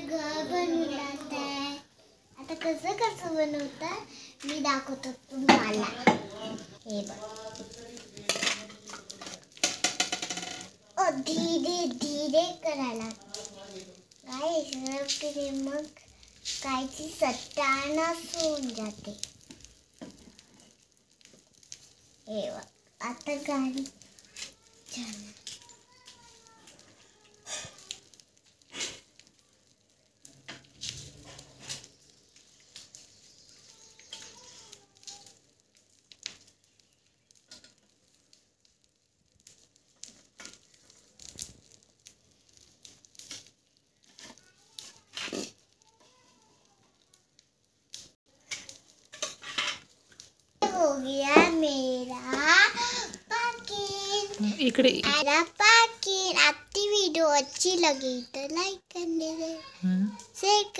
घर बनवून आहे मी दाखवतो तुम्हाला. धीरे धीरे करायला. काय केले मग? कायची सत्यानाश होऊन जाते. आता गाडी. छान हो गया मेरा पाकिन इकडे. मेरा पाकिट आपकी वीडियो अच्छी लगी तो लाइक करने हम्म. शेयर दे